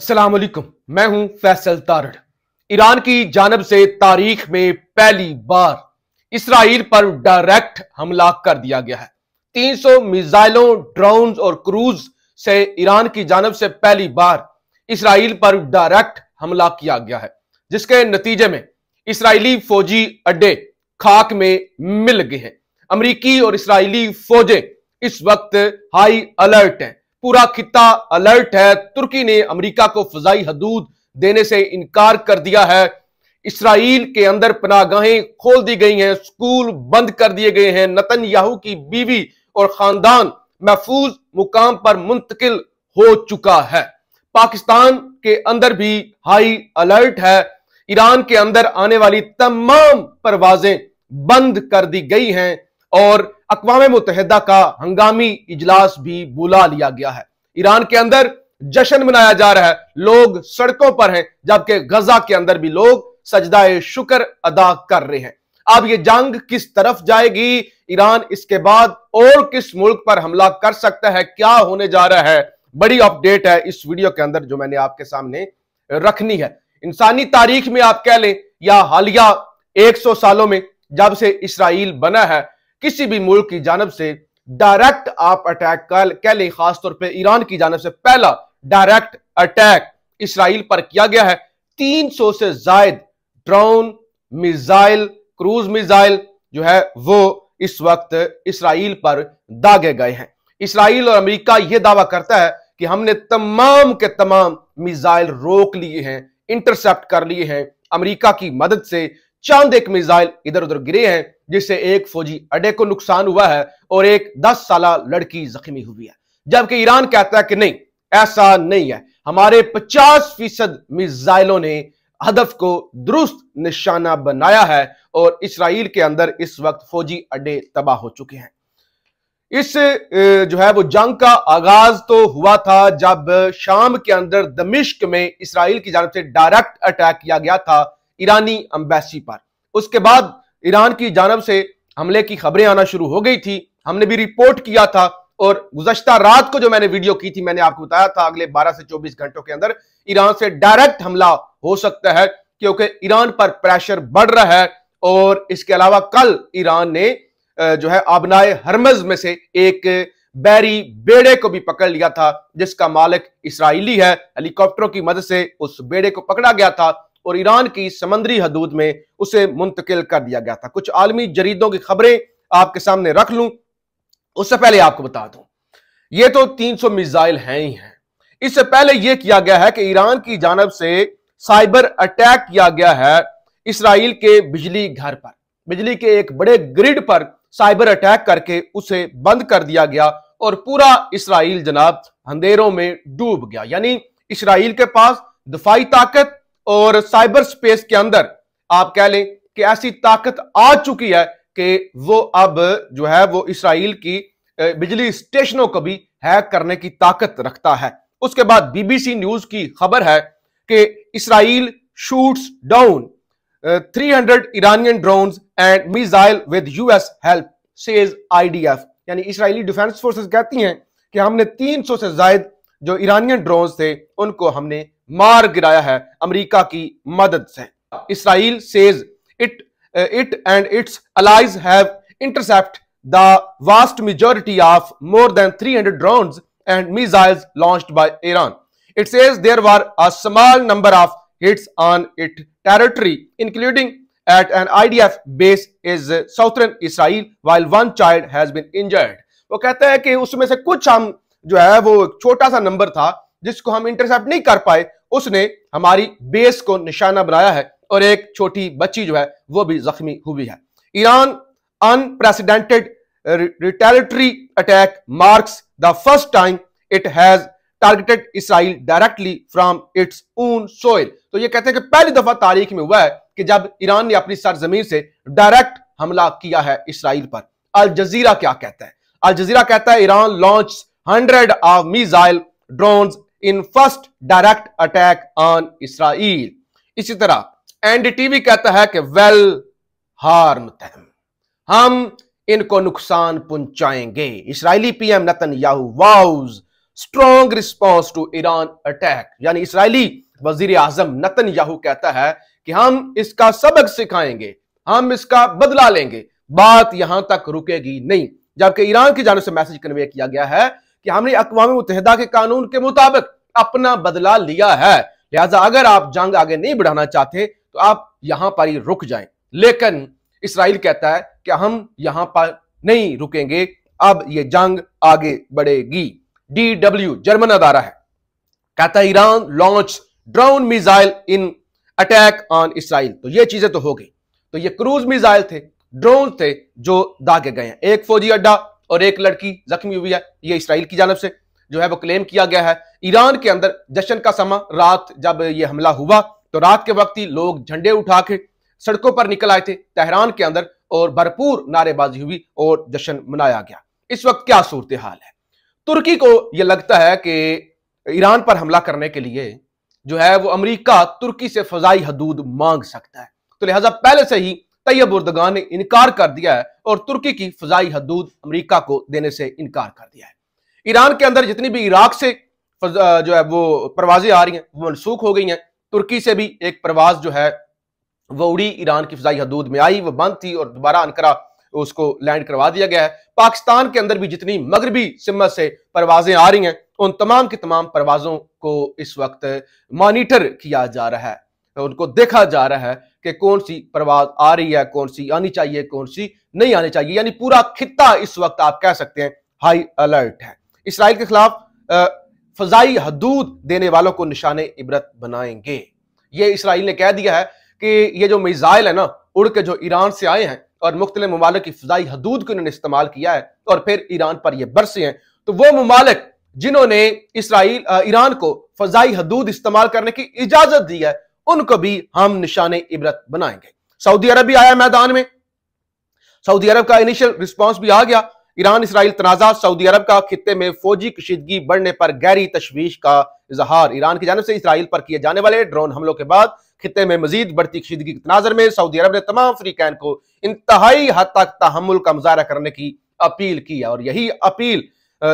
السلام علیکم، میں ہوں فیصل تارڑ۔ ایران کی جانب سے تاریخ میں پہلی بار اسرائیل پر ڈائریکٹ حملہ کر دیا گیا ہے۔ تین سو میزائلوں، ڈرونز اور کروز سے ایران کی جانب سے پہلی بار اسرائیل پر ڈائریکٹ حملہ کیا گیا ہے، جس کے نتیجے میں اسرائیلی فوجی اڈے خاک میں مل گئے ہیں۔ امریکی اور اسرائیلی فوجیں اس وقت ہائی الرٹ ہیں۔ پورا خطہ الرٹ ہے۔ ترکی نے امریکہ کو فضائی حدود دینے سے انکار کر دیا ہے۔ اسرائیل کے اندر پناہ گاہیں کھول دی گئی ہیں، سکول بند کر دیے گئے ہیں۔ نتن یاہو کی بیوی اور خاندان محفوظ مقام پر منتقل ہو چکا ہے۔ پاکستان کے اندر بھی ہائی الرٹ ہے۔ ایران کے اندر آنے والی تمام پروازیں بند کر دی گئی ہیں اور اقوام متحدہ کا ہنگامی اجلاس بھی بلا لیا گیا ہے۔ ایران کے اندر جشن منایا جا رہا ہے۔ لوگ سڑکوں پر ہیں، جبکہ غزہ کے اندر بھی لوگ سجدہ شکر ادا کر رہے ہیں۔ اب یہ جنگ کس طرف جائے گی؟ ایران اس کے بعد اور کس ملک پر حملہ کر سکتا ہے؟ کیا ہونے جا رہا ہے؟ بڑی اپ ڈیٹ ہے اس ویڈیو کے اندر جو میں نے آپ کے سامنے رکھنی ہے۔ انسانی تاریخ میں آپ کہہ لیں، یا حالیہ ایک سو سالوں میں جب سے اسرائیل بنا ہے کسی بھی ملک کی جانب سے ڈائریکٹ آپ اٹیک کہہ لیں، خاص طور پہ ایران کی جانب سے پہلا ڈائریکٹ اٹیک اسرائیل پر کیا گیا ہے۔ تین سو سے زائد ڈرون میزائل کروز میزائل جو ہے وہ اس وقت اسرائیل پر داگے گئے ہیں۔ اسرائیل اور امریکہ یہ دعویٰ کرتا ہے کہ ہم نے تمام کے تمام میزائل روک لیے ہیں انٹرسپٹ کر لیے ہیں۔ امریکہ کی مدد سے چاند ایک میزائل ادھر ادھر گرے ہیں۔ جس سے ایک فوجی اڈے کو نقصان ہوا ہے اور ایک دس سالہ لڑکی زخمی ہوئی ہے۔ جبکہ ایران کہتا ہے کہ نہیں، ایسا نہیں ہے۔ ہمارے پچاس فیصد میزائلوں نے ہدف کو درست نشانہ بنایا ہے اور اسرائیل کے اندر اس وقت فوجی اڈے تباہ ہو چکے ہیں۔ اس جو ہے وہ جنگ کا آغاز تو ہوا تھا جب شام کے اندر دمشق میں اسرائیل کی جانب سے ڈائریکٹ اٹیک کیا گیا تھا ایرانی امبیسی پر۔ اس کے بعد ایران کی جانب سے حملے کی خبریں آنا شروع ہو گئی تھی۔ ہم نے بھی ریپورٹ کیا تھا اور گزشتہ رات کو جو میں نے ویڈیو کی تھی، میں نے آپ کو بتایا تھا، اگلے بارہ سے چوبیس گھنٹوں کے اندر ایران سے ڈائریکٹ حملہ ہو سکتا ہے کیونکہ ایران پر پریشر بڑھ رہا ہے اور اس کے علاوہ کل ایران نے جو ہے آبنائے ہرمز میں سے ایک بیری بیڑے کو بھی پکڑ لیا تھا، جس کا مالک اسرائیلی ہے۔ ہیلی کاپٹروں کی مدد سے اس بیڑے کو پکڑا گیا تھا۔ اور ایران کی سمندری حدود میں اسے منتقل کر دیا گیا تھا۔ کچھ عالمی جریدوں کی خبریں آپ کے سامنے رکھ لوں۔ اس سے پہلے آپ کو بتا دوں۔ یہ تو تین سو میزائل ہیں ہی ہیں۔ اس سے پہلے یہ کیا گیا ہے کہ ایران کی جانب سے سائبر اٹیک کیا گیا ہے اسرائیل کے بجلی گھر پر۔ بجلی کے ایک بڑے گریڈ پر سائبر اٹیک کر کے اسے بند کر دیا گیا اور پورا اسرائیل جناب اندھیروں میں ڈوب گیا۔ یعنی اسرائیل کے پاس دفاعی طاقت اور سائبر سپیس کے اندر آپ کہہ لیں کہ ایسی طاقت آ چکی ہے کہ وہ اب جو ہے وہ اسرائیل کی بجلی اسٹیشنوں کو بھی ہیک کرنے کی طاقت رکھتا ہے۔ اس کے بعد بی بی سی نیوز کی خبر ہے کہ Israel shoots down. Three hundred Iranian drones and missile with U S help says I D F. یعنی اسرائیلی ڈیفنس فورسز کہتی ہیں کہ ہم نے تین سو سے زائد جو ایرانین ڈرونز تھے، ان کو ہم نے مار گرایا ہے، امریکہ کی مدد سے۔ Israel says, it it and its allies have intercept the vast majority of more than 300 drones and missiles launched by Iran. It says there were a small number of hits on it territory, including at an I D F base is southern Israel while one child has been injured. وہ کہتا ہے کہ اس میں سے کچھ ہم جو ہے وہ چھوٹا سا نمبر تھا، جس کو ہم انٹرسپٹ نہیں کر پائے۔ اس نے ہماری بیس کو نشانہ بنایا ہے اور ایک چھوٹی بچی جو ہے وہ بھی زخمی ہوئی ہے۔ Iran in unprecedented retaliatory attack marks the first time it has targeted Israel directly from its own soil تو یہ کہتے ہیں کہ پہلی دفعہ تاریخ میں ہوا ہے کہ جب ایران نے اپنی سرزمین سے ڈائریکٹ حملہ کیا ہے اسرائیل پر۔ الجزیرہ کیا کہتا ہے؟ الجزیرہ کہتا ہے Iran launch hundred of missile drones in first direct attack on Israel اسی طرح این ڈی ٹی وی کہتا ہے کہ ویل ہارم تہم ہم ان کو نقصان پہنچائیں گے. اسرائیلی P M Netanyahu vows strong response to Iran attack یعنی اسرائیلی وزیر اعظم نتن یاہو کہتا ہے کہ ہم اس کا سبق سکھائیں گے. ہم اس کا بدلہ لیں گے. بات یہاں تک رکے گی نہیں. جبکہ ایران کی جانب سے میسج کنوے کیا گیا ہے کہ ہم نے اقوام متحدہ کے قانون کے مطابق اپنا بدلہ لیا ہے۔ لہٰذا اگر آپ جنگ آگے نہیں بڑھانا چاہتے، تو آپ یہاں پر ہی رک جائیں۔ لیکن اسرائیل کہتا ہے کہ ہم یہاں پر نہیں رکیں گے۔ اب یہ جنگ آگے بڑھے گی۔ ڈی ڈبلیو جرمن ادارہ ہے۔ کہتا ہے Iran launch drone missile in attack on Israel. تو یہ چیزیں تو ہو گئی۔ تو یہ کروز میزائل تھے، ڈرون تھے جو داغے گئے ہیں۔ ایک فوجی اڈا اور ایک لڑکی زخمی ہوئی ہے۔ یہ اسرائیل کی جانب سے۔ جو ہے وہ کلیم کیا گیا ہے۔ ایران کے اندر جشن کا سما رات جب یہ حملہ ہوا تو رات کے وقت ہی لوگ جھنڈے اٹھا کے سڑکوں پر نکل آئے تھے۔ تہران کے اندر اور بھرپور نعرے بازی ہوئی اور جشن منایا گیا۔ اس وقت کیا صورتحال ہے؟ ترکی کو یہ لگتا ہے کہ ایران پر حملہ کرنے کے لیے جو ہے وہ امریکہ ترکی سے فضائی حدود مانگ سکتا ہے۔ تو لہٰذا پہلے سے ہی طیب اردگان نے انکار کر دیا ہے اور ترکی کی فضائی حدود امریکہ کو دینے سے انکار کر دیا ہے۔ ایران کے اندر جتنی بھی عراق سے جو ہے وہ پروازیں آ رہی ہیں، وہ منسوخ ہو گئی ہیں۔ ترکی سے بھی ایک پرواز جو ہے، وہ اڑی ایران کی فضائی حدود میں آئی، وہ بند تھی اور دوبارہ انکرا اس کو لینڈ کروا دیا گیا ہے۔ پاکستان کے اندر بھی جتنی مغربی سمت سے پروازیں آ رہی ہیں، ان تمام کی تمام پروازوں کو اس وقت مانیٹر کیا جا رہا ہے۔ ان کو دیکھا جا رہا ہے کہ کون سی پرواز آ رہی ہے، کون سی آنی چاہیے، کون سی نہیں آنی چاہیے۔ یعنی پورا خطہ اس وقت آپ کہہ سکتے ہیں، ہائی الرٹ ہے۔ اسرائیل کے خلاف فضائی حدود دینے والوں کو نشان عبرت بنائیں گے۔ یہ اسرائیل نے کہہ دیا ہے کہ یہ جو میزائل ہے نا، اڑ کے جو ایران سے آئے ہیں اور مختلف ممالک کی فضائی حدود کو انہوں نے استعمال کیا ہے اور پھر ایران پر یہ برسے ہیں، تو وہ ممالک جنہوں نے اسرائیل ایران کو فضائی حدود استعمال کرنے کی اجازت دی ہے، ان کو بھی ہم نشان عبرت بنائیں گے۔ سعودی عرب بھی آیا میدان میں۔ سعودی عرب کا انیشل رسپانس بھی آ گیا۔ ایران اسرائیل تنازع سعودی عرب کا خطے میں فوجی کشیدگی بڑھنے پر گہری تشویش کا اظہار۔ ایران کی جانب سے اسرائیل پر کیے جانے والے ڈرون حملوں کے بعد خطے میں مزید بڑھتی کشیدگی کے تناظر میں سعودی عرب نے تمام فریقین کو انتہائی حد تک تحمل کا مظاہرہ کرنے کی اپیل کی ہے اور یہی اپیل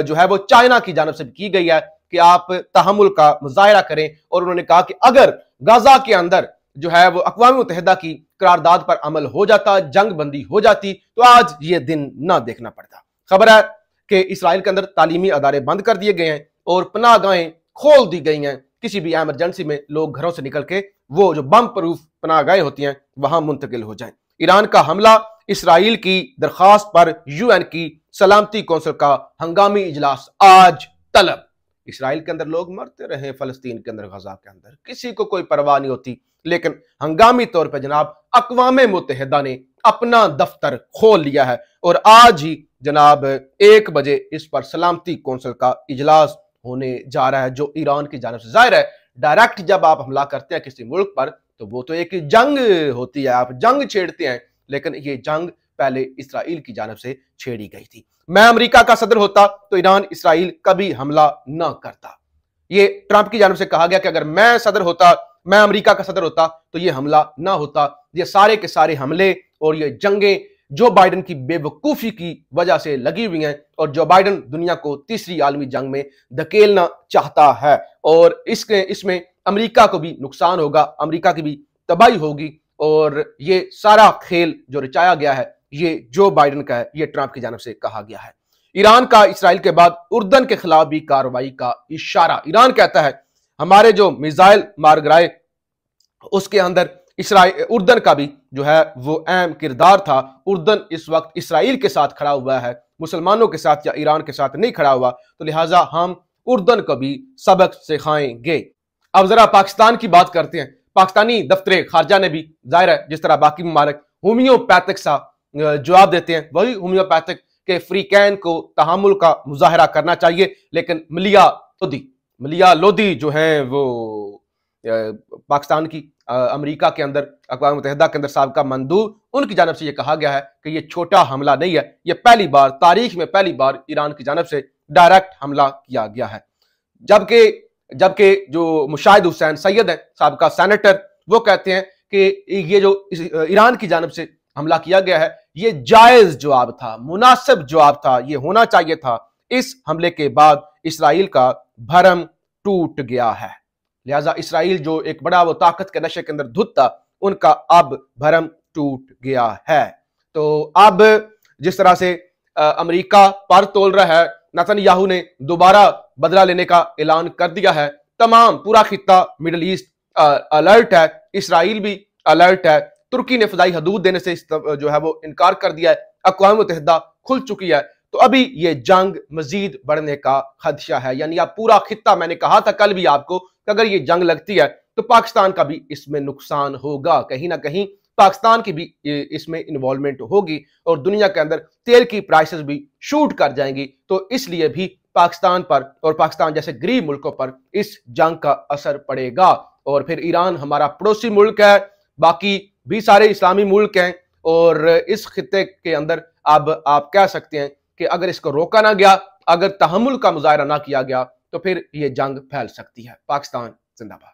جو ہے وہ چائنا کی جانب سے کی گئی ہے کہ آپ تحمل کا مظاہرہ کریں اور انہوں نے کہا کہ اگر غزہ کے اندر جو ہے وہ اقوام متحدہ کی قرارداد پر عمل ہو جاتا، جنگ بندی ہو جاتی، تو آج یہ دن نہ دیکھنا پڑتا۔ خبر ہے کہ اسرائیل کے اندر تعلیمی ادارے بند کر دیے گئے ہیں اور پناہ گاہیں کھول دی گئی ہیں۔ کسی بھی ایمرجنسی میں لوگ گھروں سے نکل کے وہ جو بم پروف پناہ گاہیں ہوتی ہیں، وہاں منتقل ہو جائیں۔ ایران کا حملہ اسرائیل کی درخواست پر یو این کی سلامتی کونسل کا ہنگامی اجلاس آج طلب۔ اسرائیل کے اندر لوگ مرتے رہے فلسطین کے اندر، غزہ کے اندر۔ کسی کو کوئی پرواہ نہیں ہوتی۔ لیکن ہنگامی طور پہ جناب، اقوام متحدہ نے اپنا دفتر کھول لیا ہے اور آج ہی جناب، ایک بجے اس پر سلامتی کونسل کا اجلاس ہونے جا رہا ہے، جو ایران کی جانب سے ظاہر ہے ڈائریکٹ جب آپ حملہ کرتے ہیں کسی ملک پر، تو وہ تو ایک جنگ ہوتی ہے، آپ جنگ چھیڑتے ہیں، لیکن یہ جنگ پہلے اسرائیل کی جانب سے چھیڑی گئی تھی۔ میں امریکہ کا صدر ہوتا تو ایران اسرائیل کبھی حملہ نہ کرتا۔ یہ ٹرمپ کی جانب سے کہا گیا کہ اگر میں صدر ہوتا، میں امریکہ کا صدر ہوتا، تو یہ حملہ نہ ہوتا۔ یہ سارے کے سارے حملے اور یہ جنگیں جو بائیڈن کی بے وقوفی کی وجہ سے لگی ہوئی ہیں اور جو بائیڈن دنیا کو تیسری عالمی جنگ میں دھکیلنا چاہتا ہے اور اس کے اس میں امریکہ کو بھی نقصان ہوگا، امریکہ کی بھی تباہی ہوگی اور یہ سارا کھیل جو رچایا گیا ہے، یہ جو بائیڈن کا ہے، یہ ٹرمپ کی جانب سے کہا گیا ہے۔ ایران کا اسرائیل کے بعد اردن کے خلاف بھی کاروائی کا اشارہ۔ ایران کہتا ہے، ہمارے جو میزائل مارگرائے، اس کے اندر اسرائیل، اردن کا بھی جو ہے وہ اہم کردار تھا۔ اردن اس وقت اسرائیل کے ساتھ کھڑا ہوا ہے، مسلمانوں کے ساتھ یا ایران کے ساتھ نہیں کھڑا ہوا۔ تو لہٰذا ہم اردن کو بھی سبق سکھائیں گے۔ اب ذرا پاکستان کی بات کرتے ہیں۔ پاکستانی دفتر خارجہ نے بھی ظاہر ہے، جس طرح باقی ممالک ہومیوپیتھک سا جواب دیتے ہیں۔ وہی ہومیوپیتھک کے فریقین کو تحمل کا مظاہرہ کرنا چاہیے۔ لیکن ملیا لودھی ملیا لودھی جو ہیں وہ پاکستان کی امریکہ کے اندر، اقوام متحدہ کے اندر سابقہ مندور ان کی جانب سے یہ کہا گیا ہے کہ یہ چھوٹا حملہ نہیں ہے، یہ پہلی بار، تاریخ میں پہلی بار ایران کی جانب سے ڈائریکٹ حملہ کیا گیا ہے۔ جبکہ جبکہ جو مشاہد حسین سید ہیں، سابقہ سینیٹر، وہ کہتے ہیں کہ یہ جو ایران کی جانب سے حملہ کیا گیا ہے، یہ جائز جواب تھا، مناسب جواب تھا، یہ ہونا چاہیے تھا۔ اس حملے کے بعد اسرائیل کا بھرم ٹوٹ گیا ہے۔ لہٰذا اسرائیل جو ایک بڑا وہ طاقت کے نشے کے اندر دھت تھا، ان کا اب بھرم ٹوٹ گیا ہے۔ تو اب جس طرح سے امریکہ پر تول رہا ہے نتن یاہو نے دوبارہ بدلہ لینے کا اعلان کر دیا ہے۔ تمام پورا خطہ مڈل ایسٹ الرٹ ہے۔ اسرائیل بھی الرٹ ہے۔ ترکی نے فضائی حدود دینے سے جو ہے وہ انکار کر دیا ہے۔ اقوام متحدہ کھل چکی ہے۔ تو ابھی یہ جنگ مزید بڑھنے کا خدشہ ہے یعنی اب پورا خطہ میں نے کہا تھا کل بھی آپ کو کہ اگر یہ جنگ لگتی ہے تو پاکستان کا بھی اس میں نقصان ہوگا۔ کہیں نہ کہیں پاکستان کی بھی اس میں انوالومنٹ ہوگی اور دنیا کے اندر تیل کی پرائسز بھی شوٹ کر جائیں گی۔ تو اس لیے بھی پاکستان پر اور پاکستان جیسے گریب ملکوں پر اس جنگ کا اثر پڑے گا۔ اور پھر ایران ہمارا پڑوسی ملک ہے، باقی بھی سارے اسلامی ملک ہیں اور اس خطے کے اندر اب آپ کہہ سکتے ہیں کہ اگر اس کو روکا نہ گیا، اگر تحمل کا مظاہرہ نہ کیا گیا، تو پھر یہ جنگ پھیل سکتی ہے۔ پاکستان زندہ باد۔